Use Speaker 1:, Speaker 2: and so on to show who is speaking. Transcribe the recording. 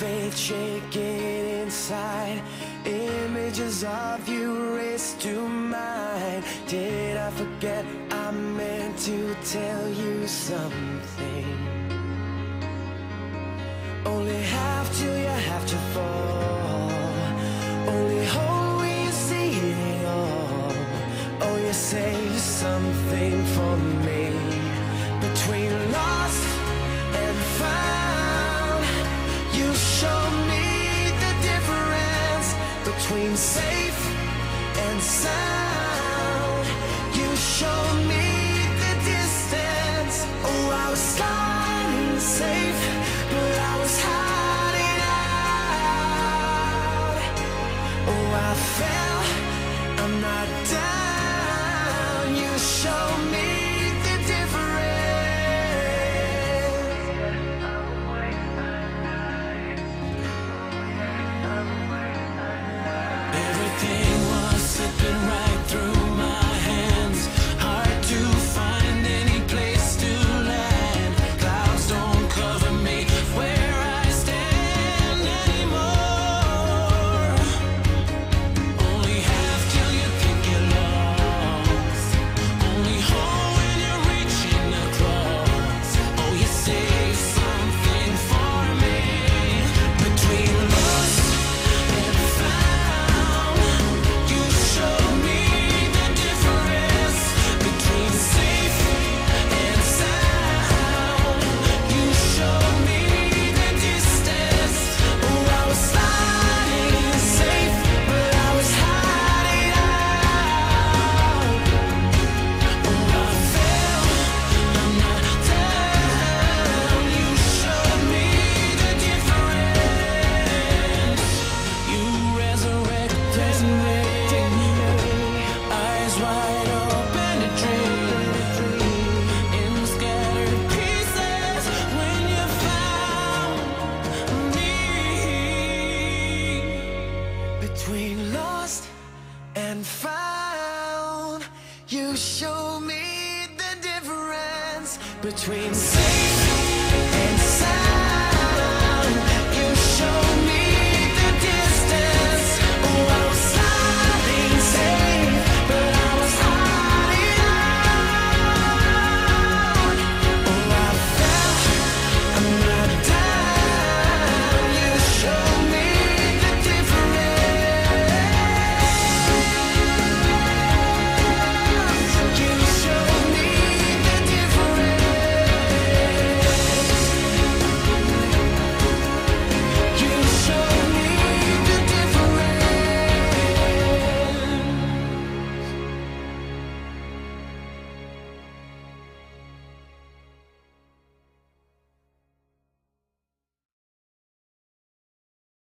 Speaker 1: faith shaking inside. Images of you race to mine. Did I forget I meant to tell you something? Only half till you have to fall. Only hope Between safe, and sound. Between lost and found. You show me the difference Between safe